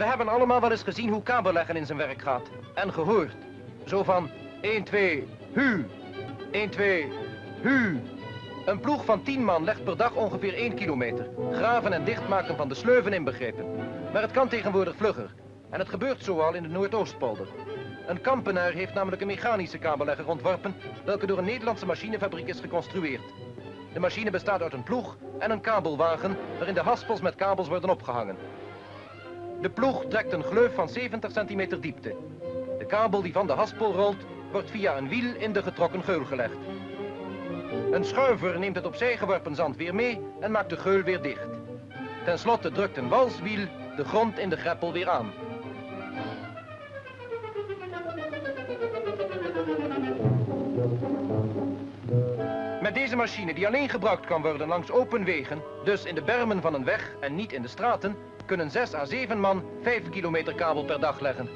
We hebben allemaal wel eens gezien hoe kabelleggen in zijn werk gaat. En gehoord. Zo van 1, 2, hu. 1, 2, hu. Een ploeg van 10 man legt per dag ongeveer 1 kilometer. Graven en dichtmaken van de sleuven inbegrepen. Maar het kan tegenwoordig vlugger. En het gebeurt zoal in de Noordoostpolder. Een kampenaar heeft namelijk een mechanische kabellegger ontworpen... welke door een Nederlandse machinefabriek is geconstrueerd. De machine bestaat uit een ploeg en een kabelwagen... waarin de haspels met kabels worden opgehangen. De ploeg trekt een gleuf van 70 centimeter diepte. De kabel die van de haspel rolt, wordt via een wiel in de getrokken geul gelegd. Een schuiver neemt het opzij geworpen zand weer mee en maakt de geul weer dicht. Ten slotte drukt een walswiel de grond in de greppel weer aan. Met deze machine, die alleen gebruikt kan worden langs open wegen, dus in de bermen van een weg en niet in de straten, kunnen 6 à 7 man 5 kilometer kabel per dag leggen.